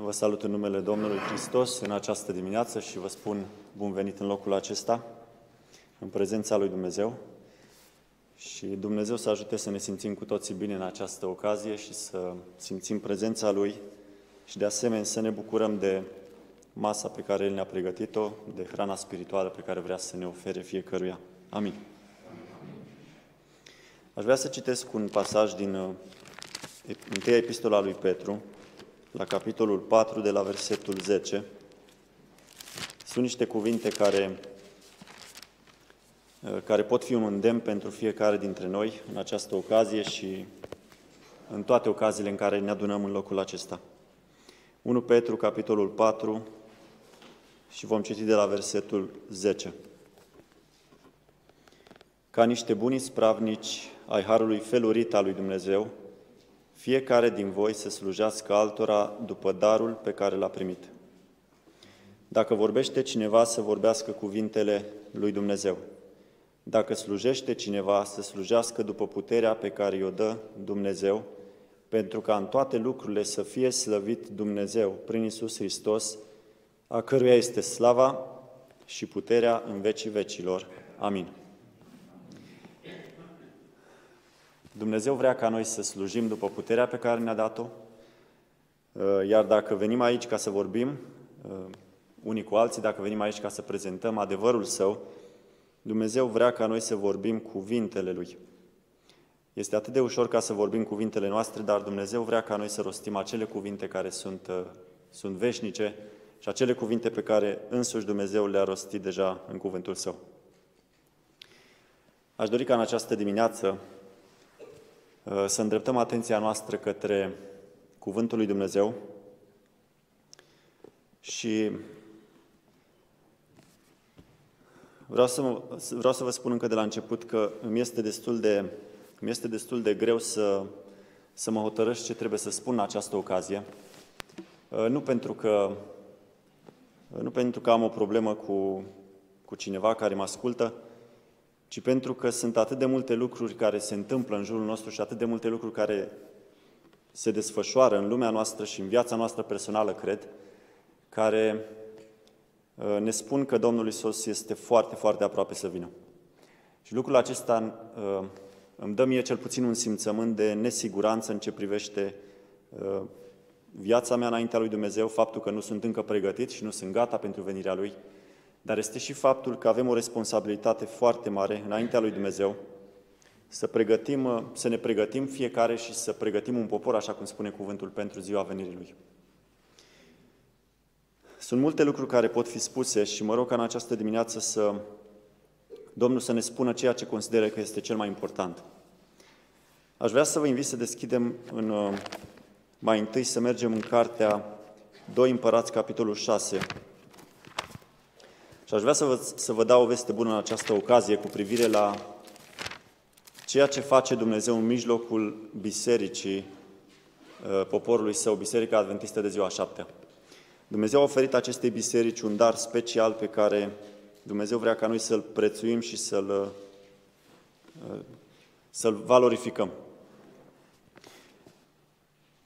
Vă salut în numele Domnului Hristos în această dimineață și vă spun bun venit în locul acesta, în prezența lui Dumnezeu. Și Dumnezeu să ajute să ne simțim cu toții bine în această ocazie și să simțim prezența Lui și de asemenea să ne bucurăm de masa pe care El ne-a pregătit-o, de hrana spirituală pe care vrea să ne ofere fiecăruia. Amin. Aș vrea să citesc un pasaj din uh, întâia epistola lui Petru, la capitolul 4, de la versetul 10. Sunt niște cuvinte care, uh, care pot fi un îndemn pentru fiecare dintre noi în această ocazie și în toate ocaziile în care ne adunăm în locul acesta. 1 Petru, capitolul 4, și vom citi de la versetul 10. Ca niște buni spravnici ai Harului felurit al lui Dumnezeu, fiecare din voi să slujească altora după darul pe care l-a primit. Dacă vorbește cineva, să vorbească cuvintele lui Dumnezeu. Dacă slujește cineva, să slujească după puterea pe care i-o dă Dumnezeu, pentru ca în toate lucrurile să fie slăvit Dumnezeu prin Isus Hristos, a căruia este slava și puterea în vecii vecilor. Amin. Dumnezeu vrea ca noi să slujim după puterea pe care ne-a dat-o, uh, iar dacă venim aici ca să vorbim uh, unii cu alții, dacă venim aici ca să prezentăm adevărul Său, Dumnezeu vrea ca noi să vorbim cuvintele Lui. Este atât de ușor ca să vorbim cuvintele noastre, dar Dumnezeu vrea ca noi să rostim acele cuvinte care sunt, uh, sunt veșnice și acele cuvinte pe care însuși Dumnezeu le-a rostit deja în cuvântul Său. Aș dori ca în această dimineață Uh, să îndreptăm atenția noastră către Cuvântul lui Dumnezeu și vreau să, vreau să vă spun încă de la început că îmi este destul de, îmi este destul de greu să, să mă hotărăști ce trebuie să spun în această ocazie. Uh, nu pentru că, nu pentru că am o problemă cu, cu cineva care mă ascultă, ci pentru că sunt atât de multe lucruri care se întâmplă în jurul nostru și atât de multe lucruri care se desfășoară în lumea noastră și în viața noastră personală, cred, care uh, ne spun că Domnul Isus este foarte, foarte aproape să vină. Și lucrul acesta uh, îmi dă mie cel puțin un simțământ de nesiguranță în ce privește uh, viața mea înaintea lui Dumnezeu, faptul că nu sunt încă pregătit și nu sunt gata pentru venirea Lui, dar este și faptul că avem o responsabilitate foarte mare înaintea lui Dumnezeu să, pregătim, să ne pregătim fiecare și să pregătim un popor, așa cum spune cuvântul, pentru ziua venirii Lui. Sunt multe lucruri care pot fi spuse și mă rog ca în această dimineață să Domnul să ne spună ceea ce consideră că este cel mai important. Aș vrea să vă invit să deschidem în, mai întâi să mergem în cartea 2 Împărați, capitolul 6, și aș vrea să vă, să vă dau o veste bună în această ocazie cu privire la ceea ce face Dumnezeu în mijlocul bisericii uh, poporului său, Biserica Adventistă de ziua șaptea. Dumnezeu a oferit acestei biserici un dar special pe care Dumnezeu vrea ca noi să-l prețuim și să-l, uh, să-l valorificăm.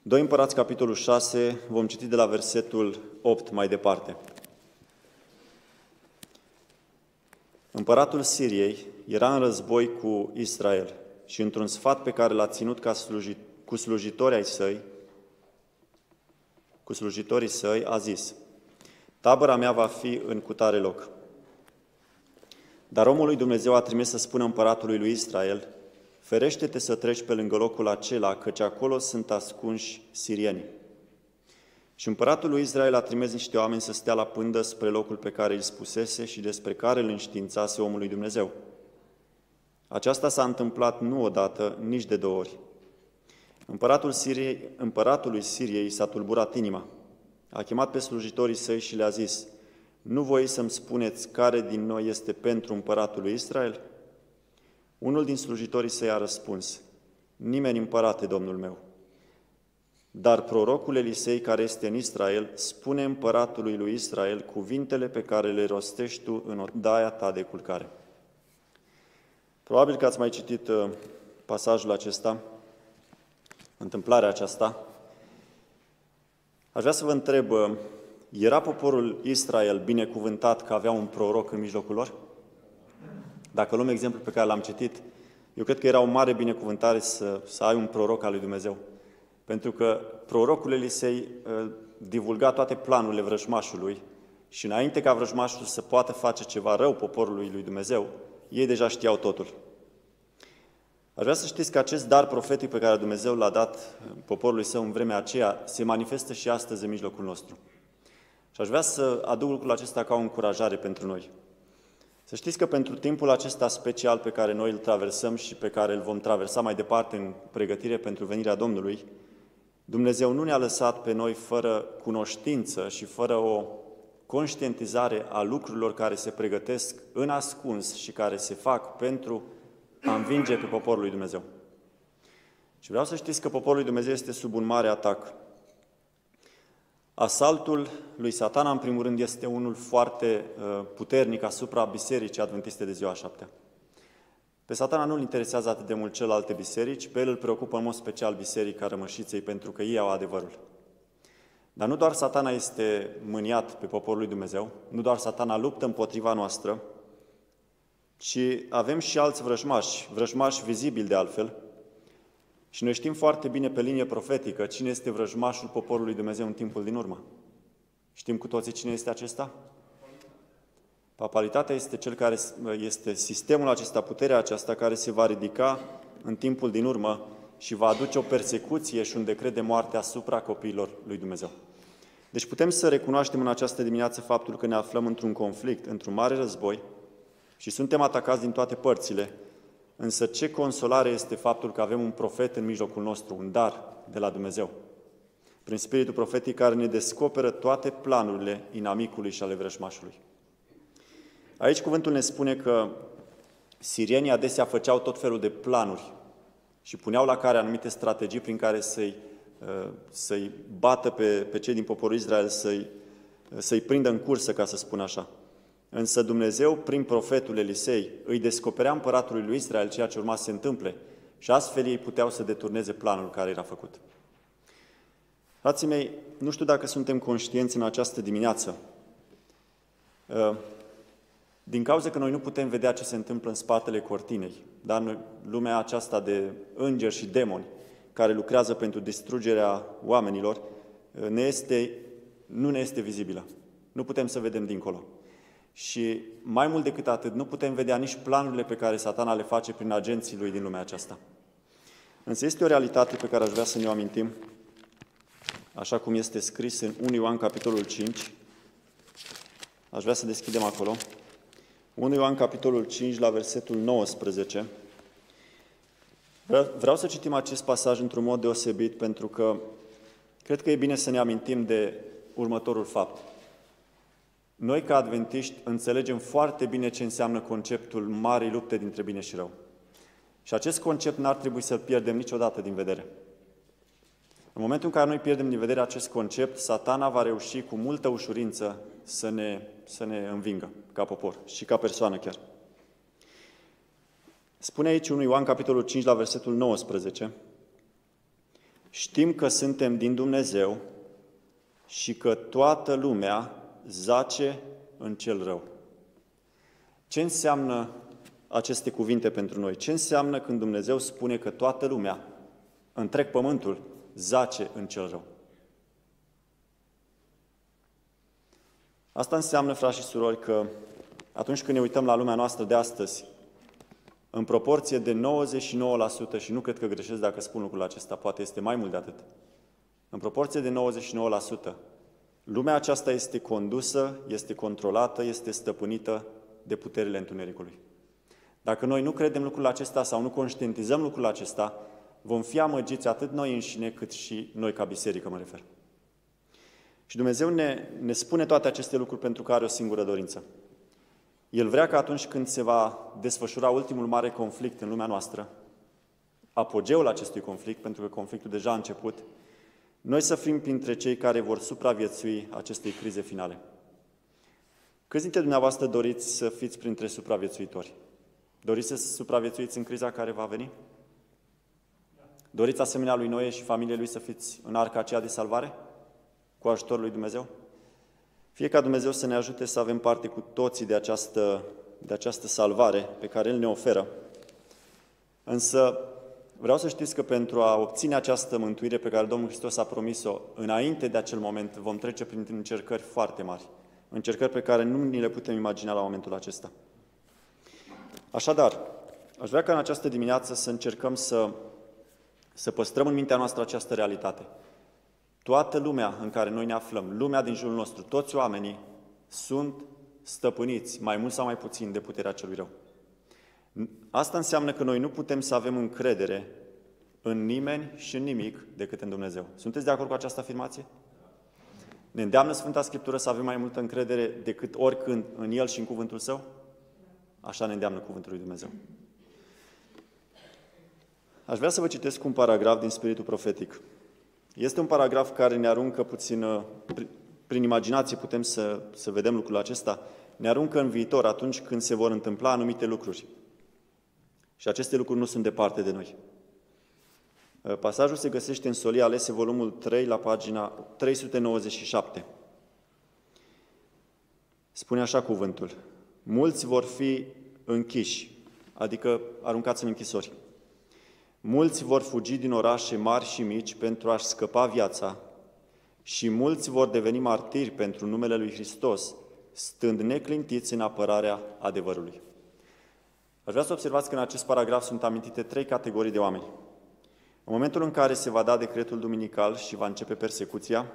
2 Împărați, capitolul 6, vom citi de la versetul 8 mai departe. Împăratul Siriei era în război cu Israel și într-un sfat pe care l-a ținut ca slujit, cu slujitorii ai săi, cu slujitorii săi, a zis, tabăra mea va fi în cutare loc. Dar omul lui Dumnezeu a trimis să spună împăratului lui Israel, ferește-te să treci pe lângă locul acela, căci acolo sunt ascunși sirienii. Și împăratul lui Israel a trimis niște oameni să stea la pândă spre locul pe care îl spusese și despre care îl înștiințase omului Dumnezeu. Aceasta s-a întâmplat nu odată, nici de două ori. Împăratul Siriei, împăratului Siriei s-a tulburat inima. A chemat pe slujitorii săi și le-a zis, Nu voi să-mi spuneți care din noi este pentru împăratul lui Israel? Unul din slujitorii săi a răspuns, Nimeni împărate, domnul meu. Dar prorocul Elisei, care este în Israel, spune împăratului lui Israel cuvintele pe care le rostești tu în odaia ta de culcare. Probabil că ați mai citit uh, pasajul acesta, întâmplarea aceasta. Aș vrea să vă întreb, era poporul Israel binecuvântat că avea un proroc în mijlocul lor? Dacă luăm exemplul pe care l-am citit, eu cred că era o mare binecuvântare să, să ai un proroc al lui Dumnezeu. Pentru că prorocul Elisei uh, divulga toate planurile vrăjmașului și înainte ca vrăjmașul să poată face ceva rău poporului lui Dumnezeu, ei deja știau totul. Aș vrea să știți că acest dar profetic pe care Dumnezeu l-a dat poporului său în vremea aceea se manifestă și astăzi în mijlocul nostru. Și aș vrea să aduc lucrul acesta ca o încurajare pentru noi. Să știți că pentru timpul acesta special pe care noi îl traversăm și pe care îl vom traversa mai departe în pregătire pentru venirea Domnului, Dumnezeu nu ne-a lăsat pe noi fără cunoștință și fără o conștientizare a lucrurilor care se pregătesc în ascuns și care se fac pentru a învinge pe poporul lui Dumnezeu. Și vreau să știți că poporul lui Dumnezeu este sub un mare atac. Asaltul lui satana, în primul rând, este unul foarte uh, puternic asupra bisericii adventiste de ziua șaptea. Pe satana nu-l interesează atât de mult celelalte biserici, pe el îl preocupă în mod special biserica rămășiței, pentru că ei au adevărul. Dar nu doar satana este mâniat pe poporul lui Dumnezeu, nu doar satana luptă împotriva noastră, ci avem și alți vrăjmași, vrăjmași vizibili de altfel, și noi știm foarte bine pe linie profetică cine este vrăjmașul poporului Dumnezeu în timpul din urmă. Știm cu toții cine este acesta? Papalitatea este cel care este sistemul acesta, puterea aceasta care se va ridica în timpul din urmă și va aduce o persecuție și un decret de moarte asupra copiilor lui Dumnezeu. Deci putem să recunoaștem în această dimineață faptul că ne aflăm într-un conflict, într-un mare război și suntem atacați din toate părțile, însă ce consolare este faptul că avem un profet în mijlocul nostru, un dar de la Dumnezeu, prin Spiritul Profetic care ne descoperă toate planurile inamicului și ale vrăjmașului. Aici cuvântul ne spune că sirienii adesea făceau tot felul de planuri și puneau la care anumite strategii prin care să-i, uh, să-i bată pe, pe cei din poporul Israel, să-i, să-i prindă în cursă, ca să spun așa. Însă Dumnezeu, prin profetul Elisei, îi descoperea împăratului lui Israel ceea ce urma să se întâmple și astfel ei puteau să deturneze planul care era făcut. Frații mei, nu știu dacă suntem conștienți în această dimineață. Uh, din cauza că noi nu putem vedea ce se întâmplă în spatele cortinei, dar în lumea aceasta de îngeri și demoni care lucrează pentru distrugerea oamenilor, uh, ne este, nu ne este vizibilă. Nu putem să vedem dincolo. Și mai mult decât atât, nu putem vedea nici planurile pe care satana le face prin agenții lui din lumea aceasta. Însă este o realitate pe care aș vrea să ne o amintim, așa cum este scris în 1 Ioan, capitolul 5. Aș vrea să deschidem acolo. 1 Ioan, capitolul 5, la versetul 19. Vreau să citim acest pasaj într-un mod deosebit, pentru că cred că e bine să ne amintim de următorul fapt. Noi, ca adventiști, înțelegem foarte bine ce înseamnă conceptul marii lupte dintre bine și rău. Și acest concept n-ar trebui să-l pierdem niciodată din vedere. În momentul în care noi pierdem din vedere acest concept, satana va reuși cu multă ușurință să ne, să ne învingă ca popor și ca persoană chiar. Spune aici 1 Ioan, capitolul 5, la versetul 19, Știm că suntem din Dumnezeu și că toată lumea zace în cel rău. Ce înseamnă aceste cuvinte pentru noi? Ce înseamnă când Dumnezeu spune că toată lumea, întreg pământul, zace în cel rău? Asta înseamnă, frați și surori, că atunci când ne uităm la lumea noastră de astăzi, în proporție de 99%, și nu cred că greșesc dacă spun lucrul acesta, poate este mai mult de atât, în proporție de 99%, Lumea aceasta este condusă, este controlată, este stăpânită de puterile întunericului. Dacă noi nu credem lucrul acesta sau nu conștientizăm lucrul acesta, vom fi amăgiți atât noi înșine cât și noi ca biserică, mă refer. Și Dumnezeu ne, ne spune toate aceste lucruri pentru că are o singură dorință. El vrea că atunci când se va desfășura ultimul mare conflict în lumea noastră, apogeul acestui conflict, pentru că conflictul deja a început, noi să fim printre cei care vor supraviețui acestei crize finale. Câți dintre dumneavoastră doriți să fiți printre supraviețuitori? Doriți să supraviețuiți în criza care va veni? Doriți asemenea lui Noe și familiei lui să fiți în arca aceea de salvare? Cu ajutorul lui Dumnezeu? Fie ca Dumnezeu să ne ajute să avem parte cu toții de această, de această salvare pe care El ne oferă. Însă vreau să știți că pentru a obține această mântuire pe care Domnul Hristos a promis-o, înainte de acel moment vom trece prin încercări foarte mari. Încercări pe care nu ni le putem imagina la momentul acesta. Așadar, aș vrea ca în această dimineață să încercăm să, să păstrăm în mintea noastră această realitate. Toată lumea în care noi ne aflăm, lumea din jurul nostru, toți oamenii sunt stăpâniți, mai mult sau mai puțin, de puterea celui rău. Asta înseamnă că noi nu putem să avem încredere în nimeni și în nimic decât în Dumnezeu. Sunteți de acord cu această afirmație? Ne îndeamnă Sfânta Scriptură să avem mai multă încredere decât oricând în El și în Cuvântul Său? Așa ne îndeamnă Cuvântul lui Dumnezeu. Aș vrea să vă citesc un paragraf din Spiritul Profetic. Este un paragraf care ne aruncă puțin, uh, prin imaginație putem să, să vedem lucrul acesta, ne aruncă în viitor atunci când se vor întâmpla anumite lucruri. Și aceste lucruri nu sunt departe de noi. Uh, pasajul se găsește în Solia Alese, volumul 3, la pagina 397. Spune așa cuvântul. Mulți vor fi închiși, adică aruncați în închisori. Mulți vor fugi din orașe mari și mici pentru a-și scăpa viața și mulți vor deveni martiri pentru numele Lui Hristos, stând neclintiți în apărarea adevărului. Aș vrea să observați că în acest paragraf sunt amintite trei categorii de oameni. În momentul în care se va da decretul duminical și va începe persecuția,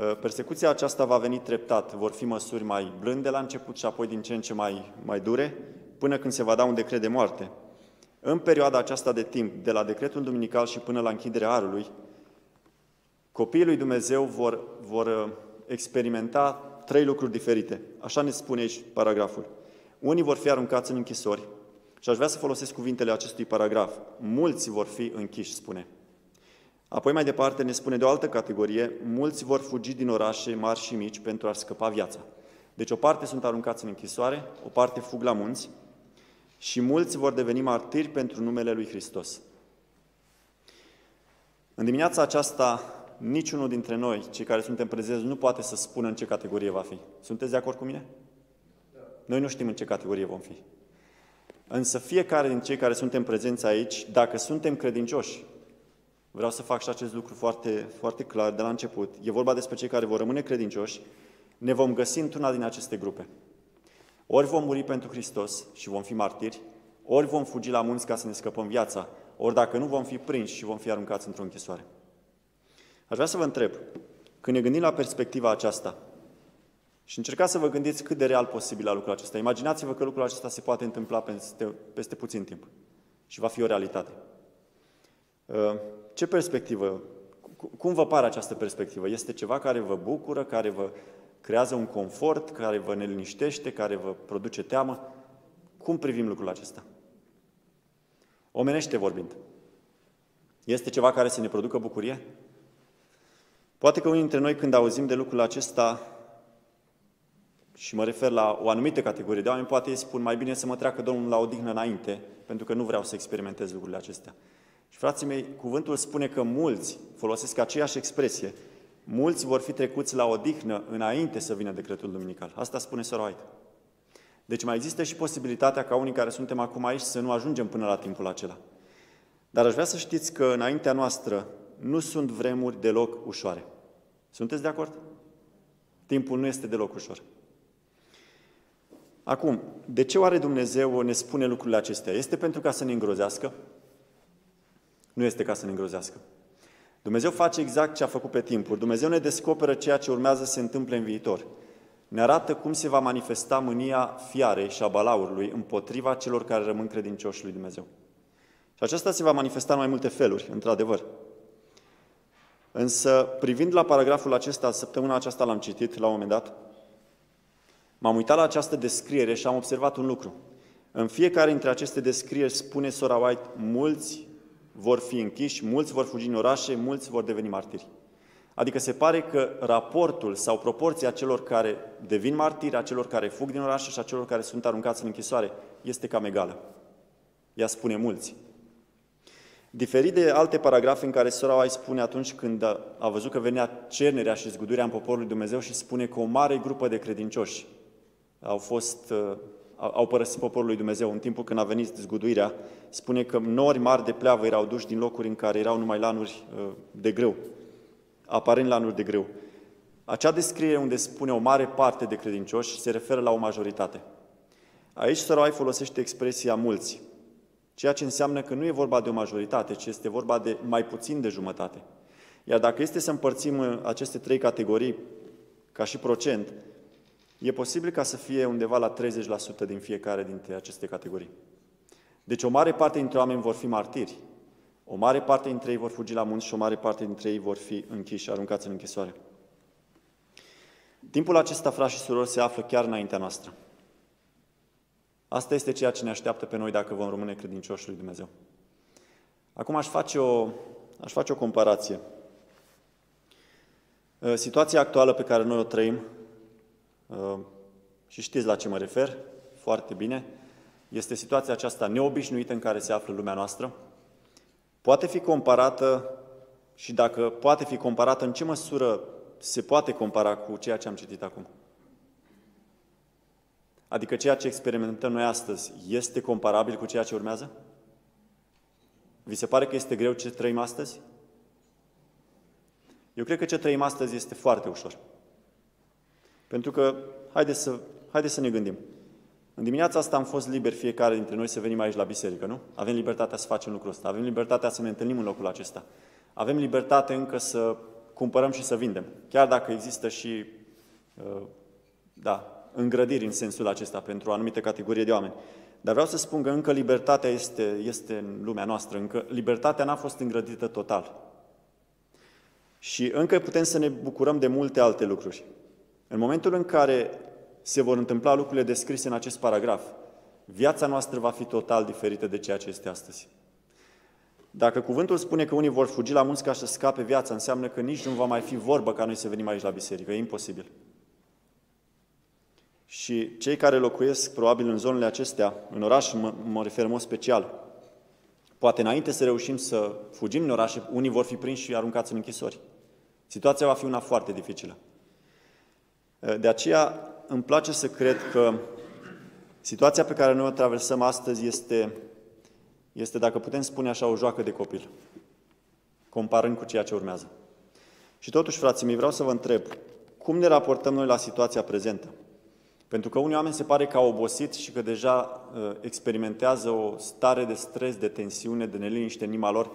ă, persecuția aceasta va veni treptat. Vor fi măsuri mai blânde la început și apoi din ce în ce mai, mai dure, până când se va da un decret de moarte. În perioada aceasta de timp, de la decretul duminical și până la închiderea arului, copiii lui Dumnezeu vor, vor ă, experimenta trei lucruri diferite. Așa ne spune aici paragraful. Unii vor fi aruncați în închisori și aș vrea să folosesc cuvintele acestui paragraf. Mulți vor fi închiși, spune. Apoi mai departe ne spune de o altă categorie, mulți vor fugi din orașe mari și mici pentru a scăpa viața. Deci o parte sunt aruncați în închisoare, o parte fug la munți și mulți vor deveni martiri pentru numele lui Hristos. În dimineața aceasta, niciunul dintre noi, cei care suntem prezenți, nu poate să spună în ce categorie va fi. Sunteți de acord cu mine? Noi nu știm în ce categorie vom fi. Însă fiecare din cei care suntem prezenți aici, dacă suntem credincioși, vreau să fac și acest lucru foarte, foarte clar de la început, e vorba despre cei care vor rămâne credincioși, ne vom găsi într-una din aceste grupe. Ori vom muri pentru Hristos și vom fi martiri, ori vom fugi la munți ca să ne scăpăm viața, ori dacă nu vom fi prinși și vom fi aruncați într-o închisoare. Aș vrea să vă întreb, când ne gândim la perspectiva aceasta, și încercați să vă gândiți cât de real posibil la lucrul acesta. Imaginați-vă că lucrul acesta se poate întâmpla peste, peste puțin timp și va fi o realitate. Uh, ce perspectivă? Cum vă pare această perspectivă? Este ceva care vă bucură, care vă creează un confort, care vă neliniștește, care vă produce teamă? Cum privim lucrul acesta? Omenește vorbind. Este ceva care să ne producă bucurie? Poate că unii dintre noi, când auzim de lucrul acesta, și mă refer la o anumită categorie de oameni, poate ei spun mai bine să mă treacă Domnul la odihnă înainte, pentru că nu vreau să experimentez lucrurile acestea. Și frații mei, cuvântul spune că mulți folosesc aceeași expresie, mulți vor fi trecuți la odihnă înainte să vină decretul duminical. Asta spune Sir White. Deci mai există și posibilitatea ca unii care suntem acum aici să nu ajungem până la timpul acela. Dar aș vrea să știți că înaintea noastră nu sunt vremuri deloc ușoare. Sunteți de acord? Timpul nu este deloc ușor. Acum, de ce oare Dumnezeu ne spune lucrurile acestea? Este pentru ca să ne îngrozească? Nu este ca să ne îngrozească. Dumnezeu face exact ce a făcut pe timpuri. Dumnezeu ne descoperă ceea ce urmează să se întâmple în viitor. Ne arată cum se va manifesta mânia fiarei și a balaurului împotriva celor care rămân credincioși lui Dumnezeu. Și aceasta se va manifesta în mai multe feluri, într-adevăr. Însă, privind la paragraful acesta, săptămâna aceasta l-am citit la un moment dat, M-am uitat la această descriere și am observat un lucru. În fiecare dintre aceste descrieri spune Sora White, mulți vor fi închiși, mulți vor fugi în orașe, mulți vor deveni martiri. Adică se pare că raportul sau proporția celor care devin martiri, a celor care fug din orașe și a celor care sunt aruncați în închisoare este cam egală. Ea spune mulți. Diferit de alte paragrafe în care sora White spune atunci când a, a văzut că venea cernerea și zguduirea în poporul Dumnezeu și spune că o mare grupă de credincioși au fost uh, au părăsit poporul lui Dumnezeu în timpul când a venit zguduirea, spune că nori mari de pleavă erau duși din locuri în care erau numai lanuri uh, de greu, aparent lanuri de greu. Acea descriere unde spune o mare parte de credincioși se referă la o majoritate. Aici Săroai folosește expresia mulți, ceea ce înseamnă că nu e vorba de o majoritate, ci este vorba de mai puțin de jumătate. Iar dacă este să împărțim uh, aceste trei categorii ca și procent, e posibil ca să fie undeva la 30% din fiecare dintre aceste categorii. Deci o mare parte dintre oameni vor fi martiri, o mare parte dintre ei vor fugi la munți și o mare parte dintre ei vor fi închiși, aruncați în închisoare. Timpul acesta, frați și surori, se află chiar înaintea noastră. Asta este ceea ce ne așteaptă pe noi dacă vom rămâne credincioși lui Dumnezeu. Acum aș face o, aș face o comparație. Situația actuală pe care noi o trăim Ehm, și știți la ce mă refer, foarte bine, este situația aceasta neobișnuită în care se află lumea noastră. Poate fi comparată și dacă poate fi comparată, în ce măsură se poate compara cu ceea ce am citit acum? Adică ceea ce experimentăm noi astăzi este comparabil cu ceea ce urmează? Vi se pare că este greu ce trăim astăzi? Eu cred că ce trăim astăzi este foarte ușor. Pentru că, haideți să, haideți să ne gândim. În dimineața asta am fost liberi fiecare dintre noi să venim aici la biserică, nu? Avem libertatea să facem lucrul ăsta, avem libertatea să ne întâlnim în locul acesta. Avem libertate încă să cumpărăm și să vindem, chiar dacă există și, uh, da, îngrădiri în sensul acesta pentru o anumită categorie de oameni. Dar vreau să spun că încă libertatea este, este în lumea noastră, încă libertatea n-a fost îngrădită total. Și încă putem să ne bucurăm de multe alte lucruri. În momentul în care se vor întâmpla lucrurile descrise în acest paragraf, viața noastră va fi total diferită de ceea ce este astăzi. Dacă cuvântul spune că unii vor fugi la munți ca să scape viața, înseamnă că nici nu va mai fi vorbă ca noi să venim aici la biserică. E imposibil. Și cei care locuiesc probabil în zonele acestea, în oraș, mă, mă refer în mod special, poate înainte să reușim să fugim în orașe, unii vor fi prinși și aruncați în închisori. Situația va fi una foarte dificilă. De aceea îmi place să cred că situația pe care noi o traversăm astăzi este, este, dacă putem spune așa, o joacă de copil, comparând cu ceea ce urmează. Și totuși, frații mei, vreau să vă întreb, cum ne raportăm noi la situația prezentă? Pentru că unii oameni se pare că au obosit și că deja uh, experimentează o stare de stres, de tensiune, de neliniște în inima lor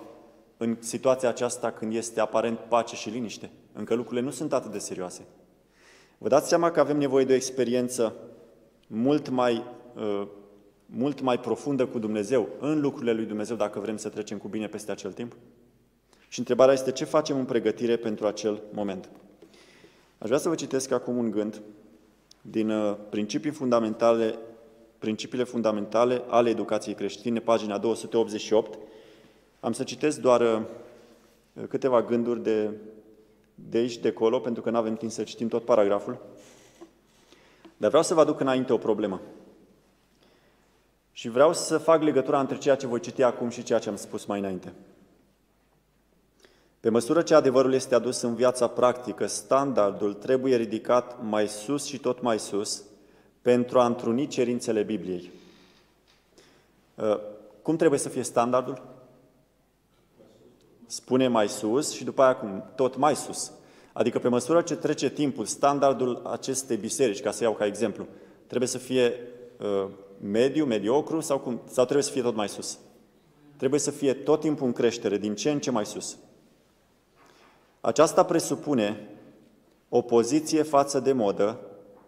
în situația aceasta când este aparent pace și liniște. Încă lucrurile nu sunt atât de serioase. Vă dați seama că avem nevoie de o experiență mult mai, uh, mult mai profundă cu Dumnezeu, în lucrurile lui Dumnezeu, dacă vrem să trecem cu bine peste acel timp? Și întrebarea este ce facem în pregătire pentru acel moment. Aș vrea să vă citesc acum un gând din uh, principii fundamentale, principiile fundamentale ale educației creștine, pagina 288. Am să citesc doar uh, câteva gânduri de de aici, de acolo, pentru că nu avem timp să citim tot paragraful. Dar vreau să vă aduc înainte o problemă. Și vreau să fac legătura între ceea ce voi citi acum și ceea ce am spus mai înainte. Pe măsură ce adevărul este adus în viața practică, standardul trebuie ridicat mai sus și tot mai sus pentru a întruni cerințele Bibliei. Uh, cum trebuie să fie standardul? Spune mai sus și după aia cum? Tot mai sus. Adică pe măsură ce trece timpul, standardul acestei biserici, ca să iau ca exemplu, trebuie să fie uh, mediu, mediocru sau, cum, sau trebuie să fie tot mai sus? Trebuie să fie tot timpul în creștere, din ce în ce mai sus. Aceasta presupune o poziție față de modă,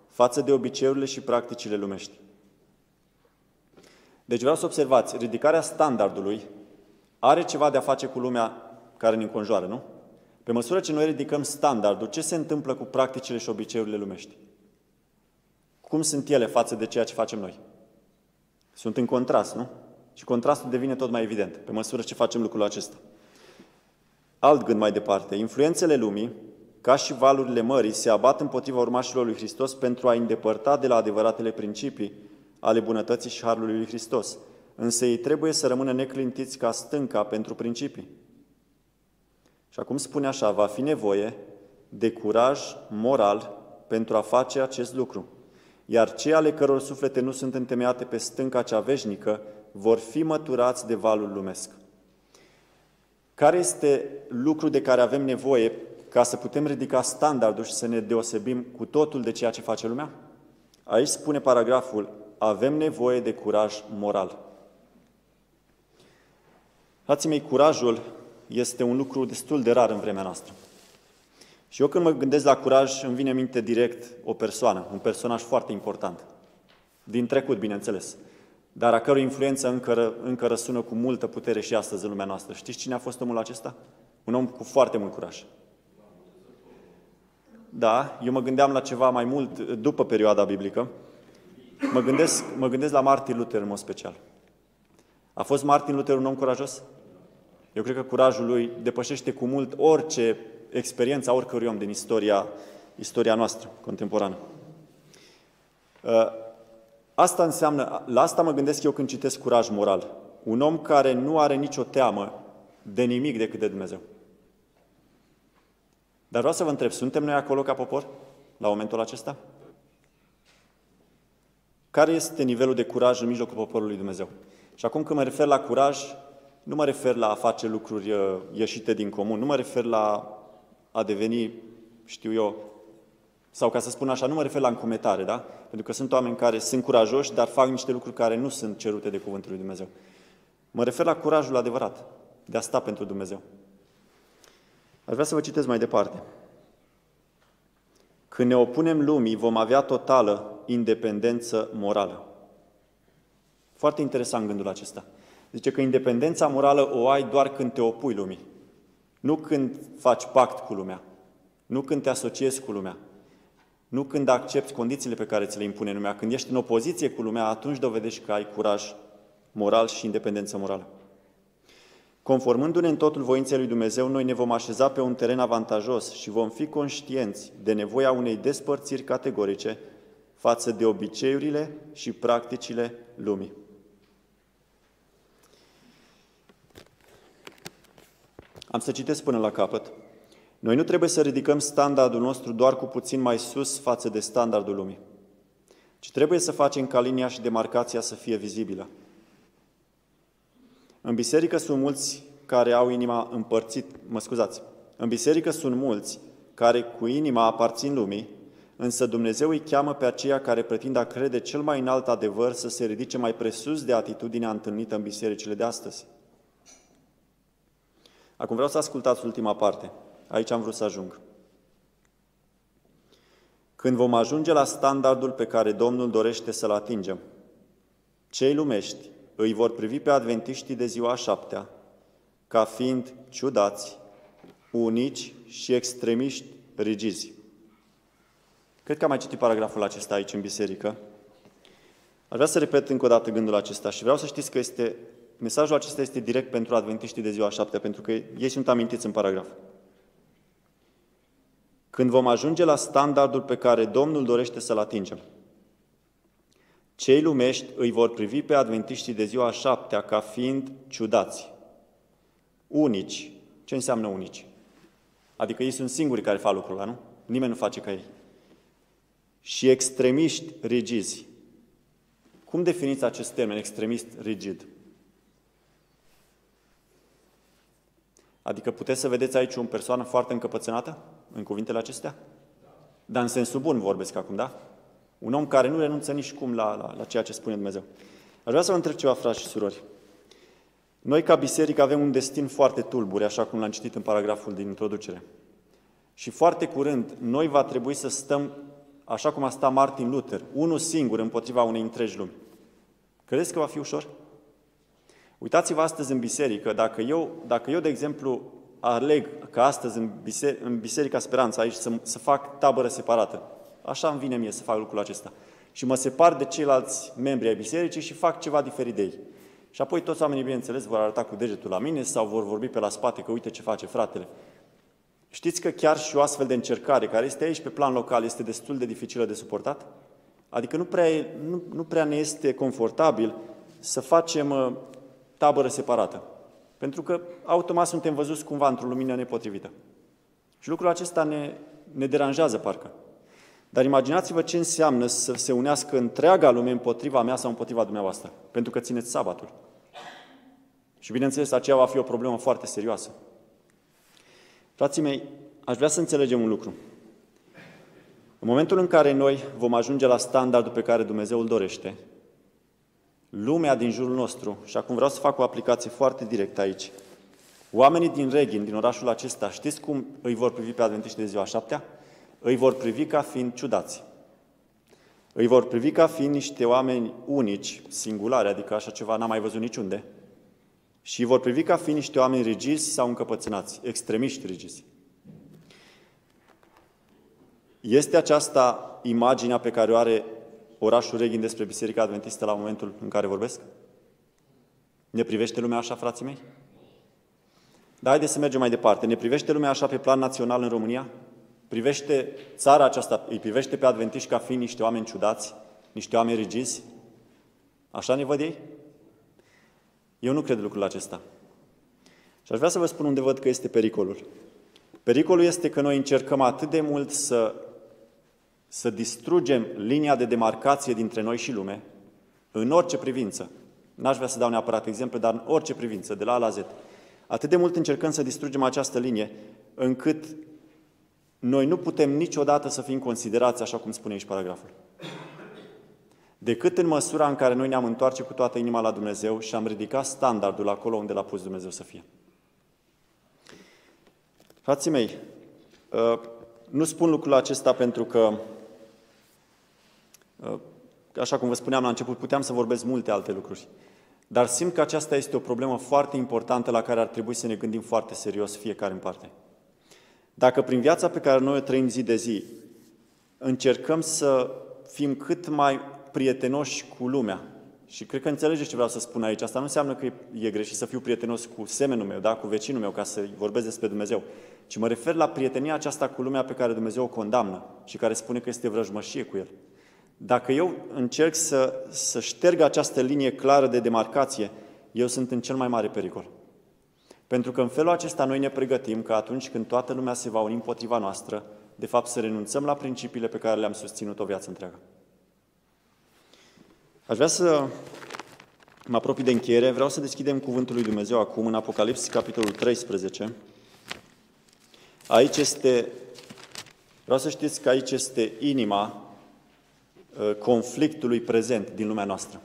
față de obiceiurile și practicile lumești. Deci vreau să observați, ridicarea standardului are ceva de a face cu lumea care ne înconjoară, nu? Pe măsură ce noi ridicăm standardul, ce se întâmplă cu practicile și obiceiurile lumești? Cum sunt ele față de ceea ce facem noi? Sunt în contrast, nu? Și contrastul devine tot mai evident pe măsură ce facem lucrul acesta. Alt gând mai departe. Influențele lumii, ca și valurile mării, se abat împotriva urmașilor lui Hristos pentru a îndepărta de la adevăratele principii ale bunătății și harului lui Hristos. însă ei trebuie să rămână neclintiți ca stânca pentru principii. Și acum spune așa, va fi nevoie de curaj moral pentru a face acest lucru. Iar cei ale căror suflete nu sunt întemeiate pe stânca cea veșnică vor fi măturați de valul lumesc. Care este lucru de care avem nevoie ca să putem ridica standardul și să ne deosebim cu totul de ceea ce face lumea? Aici spune paragraful, avem nevoie de curaj moral. Frații mei, curajul este un lucru destul de rar în vremea noastră. Și eu când mă gândesc la curaj, îmi vine în minte direct o persoană, un personaj foarte important. Din trecut, bineînțeles. Dar a cărui influență încă, încă răsună cu multă putere și astăzi în lumea noastră. Știți cine a fost omul acesta? Un om cu foarte mult curaj. Da, eu mă gândeam la ceva mai mult după perioada biblică. Mă gândesc, mă gândesc la Martin Luther în mod special. A fost Martin Luther un om curajos? Eu cred că curajul lui depășește cu mult orice experiență a oricărui om din istoria, istoria noastră contemporană. Uh, asta înseamnă, la asta mă gândesc eu când citesc curaj moral. Un om care nu are nicio teamă de nimic decât de Dumnezeu. Dar vreau să vă întreb, suntem noi acolo ca popor la momentul acesta? Care este nivelul de curaj în mijlocul poporului Dumnezeu? Și acum când mă refer la curaj, nu mă refer la a face lucruri uh, ieșite din comun, nu mă refer la a deveni, știu eu, sau ca să spun așa, nu mă refer la încumetare, da? Pentru că sunt oameni care sunt curajoși, dar fac niște lucruri care nu sunt cerute de Cuvântul lui Dumnezeu. Mă refer la curajul adevărat de a sta pentru Dumnezeu. Aș vrea să vă citesc mai departe. Când ne opunem lumii, vom avea totală independență morală. Foarte interesant gândul acesta. Zice că independența morală o ai doar când te opui lumii. Nu când faci pact cu lumea. Nu când te asociezi cu lumea. Nu când accepti condițiile pe care ți le impune lumea. Când ești în opoziție cu lumea, atunci dovedești că ai curaj moral și independență morală. Conformându-ne în totul voinței lui Dumnezeu, noi ne vom așeza pe un teren avantajos și vom fi conștienți de nevoia unei despărțiri categorice față de obiceiurile și practicile lumii. Am să citesc până la capăt. Noi nu trebuie să ridicăm standardul nostru doar cu puțin mai sus față de standardul lumii, ci trebuie să facem ca linia și demarcația să fie vizibilă. În biserică sunt mulți care au inima împărțit, mă scuzați, în biserică sunt mulți care cu inima aparțin lumii, însă Dumnezeu îi cheamă pe aceia care pretind a crede cel mai înalt adevăr să se ridice mai presus de atitudinea întâlnită în bisericile de astăzi. Acum vreau să ascultați ultima parte. Aici am vrut să ajung. Când vom ajunge la standardul pe care Domnul dorește să-l atingem, cei lumești îi vor privi pe adventiștii de ziua șaptea ca fiind ciudați, unici și extremiști rigizi. Cred că am mai citit paragraful acesta aici în biserică. Aș vrea să repet încă o dată gândul acesta și vreau să știți că este Mesajul acesta este direct pentru adventiștii de ziua șaptea, pentru că ei sunt amintiți în paragraf. Când vom ajunge la standardul pe care Domnul dorește să-l atingem, cei lumești îi vor privi pe adventiștii de ziua șaptea ca fiind ciudați, unici. Ce înseamnă unici? Adică ei sunt singuri care fac lucrul ăla, nu? Nimeni nu face ca ei. Și extremiști rigizi. Cum definiți acest termen, extremist rigid? Adică puteți să vedeți aici o persoană foarte încăpățânată în cuvintele acestea? Dar în sensul bun vorbesc acum, da? Un om care nu renunță nici cum la, la, la ceea ce spune Dumnezeu. Aș vrea să vă întreb ceva, frați și surori. Noi, ca biserică, avem un destin foarte tulbure, așa cum l-am citit în paragraful din introducere. Și foarte curând, noi va trebui să stăm, așa cum a stat Martin Luther, unul singur împotriva unei întregi lumi. Credeți că va fi ușor? Uitați-vă astăzi în biserică, dacă eu, dacă eu de exemplu, aleg ca astăzi în, biser- în Biserica Speranța aici să, să fac tabără separată, așa îmi vine mie să fac lucrul acesta, și mă separ de ceilalți membri ai bisericii și fac ceva diferit de ei. Și apoi toți oamenii, bineînțeles, vor arăta cu degetul la mine sau vor vorbi pe la spate că uite ce face fratele. Știți că chiar și o astfel de încercare, care este aici pe plan local, este destul de dificilă de suportat? Adică nu prea, nu, nu prea ne este confortabil să facem uh, tabără separată. Pentru că automat suntem văzuți cumva într-o lumină nepotrivită. Și lucrul acesta ne, ne deranjează parcă. Dar imaginați-vă ce înseamnă să se unească întreaga lume împotriva mea sau împotriva dumneavoastră, pentru că țineți sabatul. Și bineînțeles, aceea va fi o problemă foarte serioasă. Frații mei, aș vrea să înțelegem un lucru. În momentul în care noi vom ajunge la standardul pe care Dumnezeu îl dorește, lumea din jurul nostru, și acum vreau să fac o aplicație foarte directă aici, oamenii din Reghin, din orașul acesta, știți cum îi vor privi pe adventiști de ziua șaptea? Îi vor privi ca fiind ciudați. Îi vor privi ca fiind niște oameni unici, singulari, adică așa ceva n-am mai văzut niciunde, și îi vor privi ca fiind niște oameni rigizi sau încăpățânați, extremiști rigizi. Este aceasta imaginea pe care o are orașul Reghin despre Biserica Adventistă la momentul în care vorbesc? Ne privește lumea așa, frații mei? Dar haideți să mergem mai departe. Ne privește lumea așa pe plan național în România? Privește țara aceasta, îi privește pe adventiști ca fiind niște oameni ciudați, niște oameni rigizi? Așa ne văd ei? Eu nu cred lucrul acesta. Și aș vrea să vă spun unde văd că este pericolul. Pericolul este că noi încercăm atât de mult să să distrugem linia de demarcație dintre noi și lume, în orice privință. N-aș vrea să dau neapărat exemple, dar în orice privință, de la A la Z. Atât de mult încercăm să distrugem această linie, încât noi nu putem niciodată să fim considerați, așa cum spune aici paragraful. Decât în măsura în care noi ne-am întoarce cu toată inima la Dumnezeu și am ridicat standardul acolo unde l-a pus Dumnezeu să fie. Frații mei, ă, nu spun lucrul acesta pentru că Uh, așa cum vă spuneam la început, puteam să vorbesc multe alte lucruri. Dar simt că aceasta este o problemă foarte importantă la care ar trebui să ne gândim foarte serios fiecare în parte. Dacă prin viața pe care noi o trăim zi de zi, încercăm să fim cât mai prietenoși cu lumea, și cred că înțelegeți ce vreau să spun aici. Asta nu înseamnă că e greșit să fiu prietenos cu semenul meu, da? cu vecinul meu, ca să vorbesc despre Dumnezeu. Ci mă refer la prietenia aceasta cu lumea pe care Dumnezeu o condamnă și care spune că este vrăjmășie cu El. Dacă eu încerc să, să șterg această linie clară de demarcație, eu sunt în cel mai mare pericol. Pentru că în felul acesta noi ne pregătim că atunci când toată lumea se va uni împotriva noastră, de fapt să renunțăm la principiile pe care le-am susținut o viață întreagă. Aș vrea să mă apropii de încheiere, vreau să deschidem Cuvântul lui Dumnezeu acum în Apocalips, capitolul 13. Aici este, vreau să știți că aici este inima Uh, conflictului prezent din lumea noastră.